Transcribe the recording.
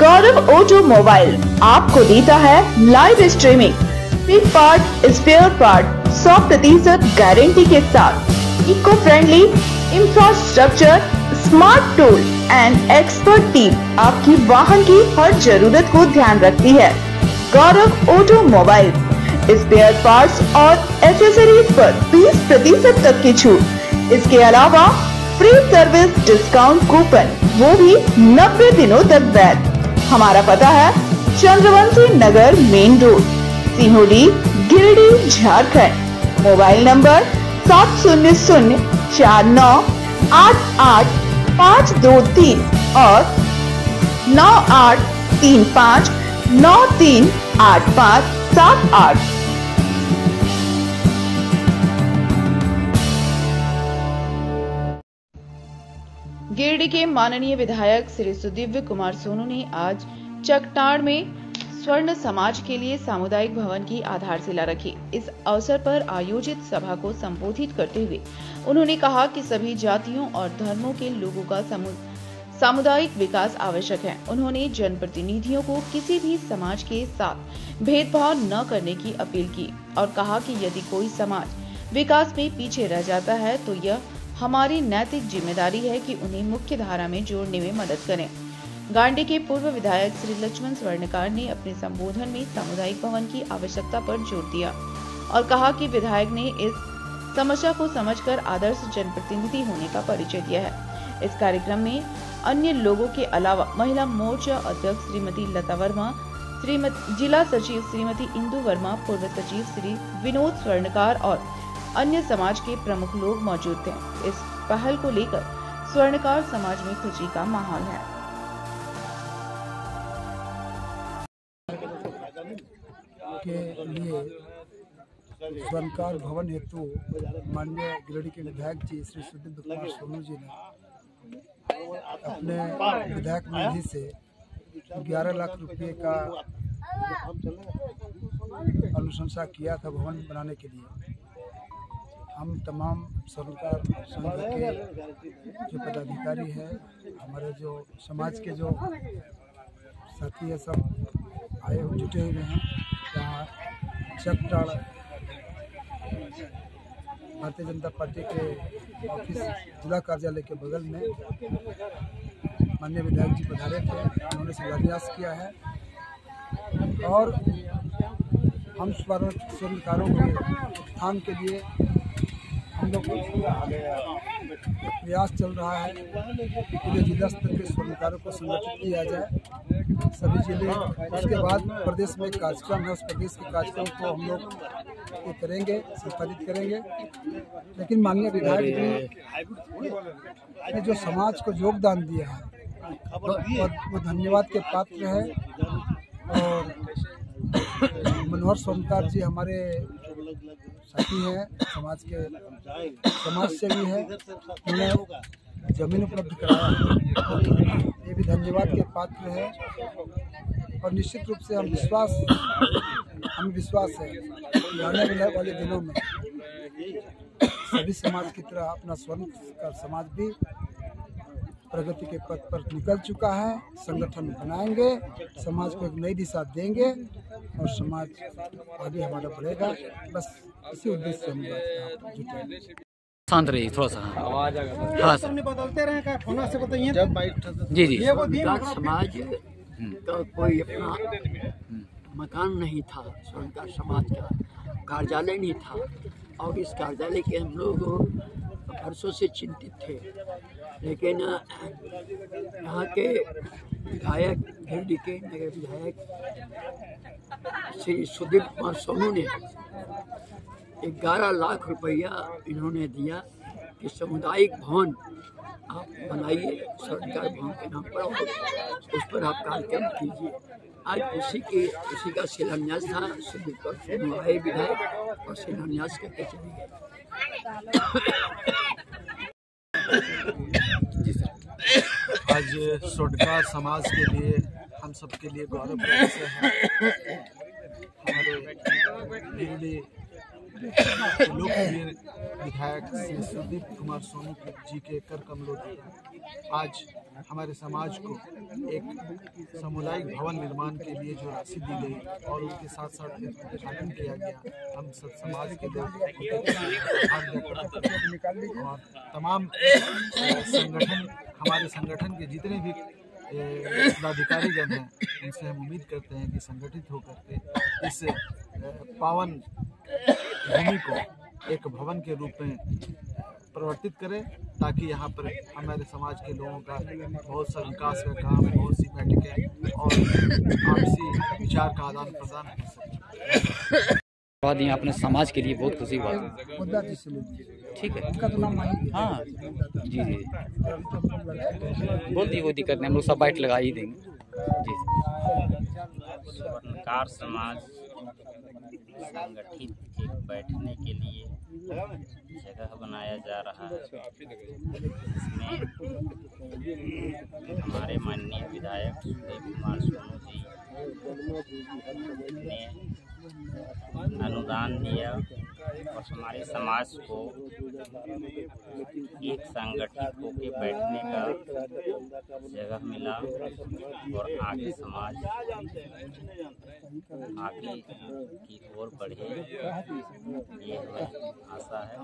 गौरव auto mobile आपको देता है live streaming speed part spare part 100 प्रतिशत गारंटी के साथ। Eco friendly infrastructure smart tool and expert team आपकी वाहन की हर ज़रूरत को ध्यान रखती है। Gaurav automobile spare parts और एसेसरीज पर 20 प्रतिशत तक की छूट। इसके अलावा फ्री सर्विस डिस्काउंट कूपन वो भी 90 दिनों तक वैध। हमारा पता है Chandravanshi Nagar main road, Siholi Giridih Jharkhand. Mobile number सात शून्य शून्य चार नौ आठ आठ पाँच दो तीन और नौ आठ तीन पाँच नौ तीन आठ पाँच सात आठ। गिरडी के माननीय विधायक श्री सुदिव्य कुमार सोनू ने आज चकटाड़ में स्वर्ण समाज के लिए सामुदायिक भवन की आधारशिला रखी। इस अवसर पर आयोजित सभा को संबोधित करते हुए उन्होंने कहा कि सभी जातियों और धर्मों के लोगों का सामुदायिक विकास आवश्यक है। उन्होंने जनप्रतिनिधियों को किसी भी समाज के साथ भेदभाव न करने की अपील की और कहा कि यदि कोई समाज विकास में पीछे रह जाता है तो यह हमारी नैतिक ज़िम्मेदारी है कि उन्हें मुख्य धारा में जोड़ने में मदद करें। गांडी के पूर्व विधायक श्री लक्ष्मण स्वर्णकार ने अपने संबोधन में सामुदायिक भवन की आवश्यकता पर ज़ोर दिया और कहा कि विधायक ने इस समस्या को समझकर आदर्श जनप्रतिनिधि होने का परिचय दिया है। इस कार्यक्रम में अन्य लोगों के अलावा महिला मोर्चा अध्यक्ष श्रीमती लता वर्मा, श्रीमती, जिला सचिव श्रीमती इंदु वर्मा, पूर्व सचिव श्री विनोद स्वर्णकार और अन्य समाज के प्रमुख लोग मौजूद थे। इस पहल को लेकर स्वर्णकार समाज में खुशी का माहौल है। के लिए स्वर्णकार भवन हेतु माननीय गिरडी के विधायक जी श्री सुदीप कुमार सोनू जी ने अपने विधायक निधि से 11 लाख रुपए का अनुशंसा किया था भवन बनाने के लिए। हम तमाम स्वर्णकार संघ के जो पदाधिकारी हैं, हमारे जो समाज के जो साथी है सब आए हुए, जुटे हुए हैं। यहाँ चकटाड़ भारतीय जनता पार्टी के ऑफ़िस, जिला कार्यालय के बगल में माननीय विधायक जी पधारे थे। उन्होंने शिलान्यास किया है। और हम स्वर्ण स्वर्णकारों के उत्थान के लिए प्रयास चल रहा है पूरे जिला स्तर के स्वर्णकारों को संगठित किया जाए। सभी ज़िले उसके बाद प्रदेश में एक कार्यक्रम है उस प्रदेश के कार्यक्रम को हम लोग ये करेंगे संपादित करेंगे। लेकिन माननीय विधायक जी ने जो समाज को योगदान दिया है वो, वो धन्यवाद के पात्र है। और मनोहर सोमकार जी हमारे साथी हैं, समाज के समाज सेवी है उन्हें ज़मीन उपलब्ध कराया। ये भी धन्यवाद के पात्र है। और निश्चित रूप से हम विश्वास हमें विश्वास है कि आने वाले दिनों में सभी समाज की तरह अपना स्वर्ण का समाज भी प्रगति के पथ पर निकल चुका है। संगठन बनाएँगे, समाज को एक नई दिशा देंगे। और समाज आगे हमारा बढ़ेगा। बस इसी उद्देश्य से हम जुटे शांत रहिए थोड़ा सा। हाँ आवाज़ आ गया। हाँ सर। बदलते रहे का से बताइए। जब बाइक जी जी। समाज का कोई अपना मकान नहीं था स्वर्णकार समाज का कार्यालय नहीं था। और इस कार्यालय के हम लोग वर्षों से चिंतित थे। लेकिन यहाँ के विधायक भिंड के नगर विधायक श्री सुदीप कुमार सोनू ने ग्यारह लाख रुपया इन्होंने दिया कि सामुदायिक भवन आप बनाइए सरकार भवन के नाम पर और उस पर आप कार्यक्रम कीजिए। आज उसी की उसी का शिलान्यास था सुदीप कुमार सोनू आए विधायक और शिलान्यास करके चले गए। आज सोडका समाज के लिए हम सब के लिए गौरव हमारे लोकप्रिय विधायक श्री सुदीप कुमार सोनू जी के कर कमलों आज हमारे समाज को एक सामुदायिक भवन निर्माण के लिए जो राशि दी गई और उनके साथ साथ उद्घाटन किया गया। हम सब समाज के लोग। और तमाम संगठन, हमारे संगठन के जितने भी पदाधिकारीगण हैं, उनसे हम उम्मीद करते हैं कि संगठित होकर के इस पावन भूमि को एक भवन के रूप में परिवर्तित करें, ताकि यहाँ पर हमारे समाज के लोगों का बहुत सा विकास का काम, बहुत सी बैठकें और आपसी विचार का आदान प्रदान हो सके। बाद ये अपने समाज के लिए बहुत खुशी बात है से लीजिए ठीक है। उनका तो नाम हाँ। जी जी। बोल दी कोई दिक्कत नहीं हम लोग सब बाइट लगा ही देंगे। जी। स्वर्णकार समाज संगठित एक बैठने के लिए जगह बनाया जा रहा है। इसमें हमारे माननीय विधायक सुदेव कुमार सोनू जी अनुदान दिया और हमारे समाज को एक संगठित होकर बैठने का जगह मिला और आगे समाज आगे की ओर बढ़े, ये आशा है।